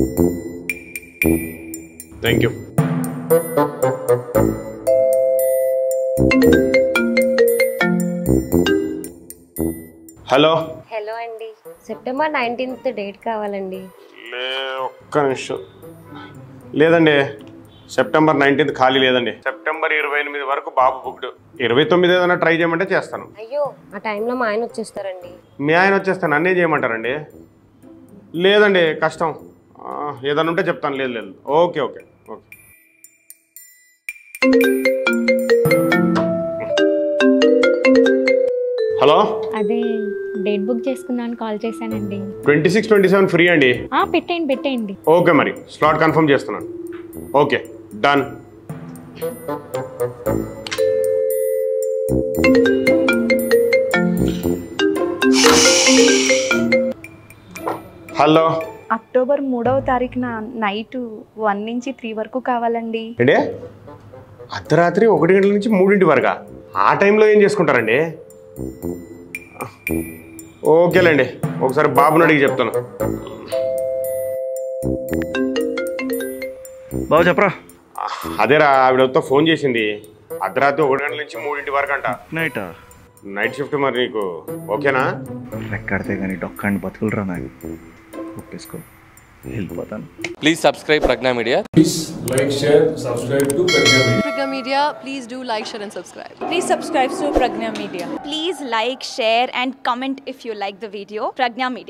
Thank you hello hello అండి. September nineteenth date కావాలండి. ఒక్క నిమిషం. లేదండి. సెప్టెంబర్ నైన్టీన్త్ ఖాళీ లేదండి. సెప్టెంబర్ ఇరవై ఎనిమిది వరకు బాబు బుక్డ్ ఇరవై తొమ్మిది ఏదైనా ట్రై చేయమంటే చేస్తాను. అయ్యో ఆ టైంలో మా ఆయన వచ్చేస్తారండి. మీ ఆయన వచ్చేస్తాను నన్నే చేయమంటారండి? లేదండి కష్టం. ఏదైనా ఉంటే చెప్తాను. లేదు లేదు. Okay okay. ఓకే. హలో? అదే డేట్ బుక్ చేసుకుందామని కాల్ చేశానండి. Twenty six twenty seven free అండి? ఆ, పెట్టేయండి పెట్టేయండి. ఓకే మరి. స్లాట్ కన్ఫర్మ్ చేస్తున్నాను. Okay done. హలో? అక్టోబర్ మూడవ తారీఖున నైట్ వన్ నుంచి త్రీ వరకు కావాలండి. ఏంటి? అర్ధరాత్రి ఒకటి గంటల నుంచి మూడింటి వరకా? ఆ టైంలో ఏం చేసుకుంటారండి? ఓకేలేండి. ఒకసారి బాబుని అడిగి చెప్తాను. బాబు చెప్పరా? అదేరా ఆవిడతో ఫోన్ చేసింది. అర్ధరాత్రి ఒకటి గంటల నుంచి మూడింటి వరకు అంట నైటా? నైట్ షిఫ్ట్ మరి నీకు. ఓకేనా? రెక్కడితే కానీ డొక్కండి బతుకులరా నాకు को हेल्प हुआ please subscribe Pragya Media please like share subscribe to Pragya Media Pragya Media please do like share and subscribe please subscribe to Pragya Media please like share and comment if you like the video Pragya Media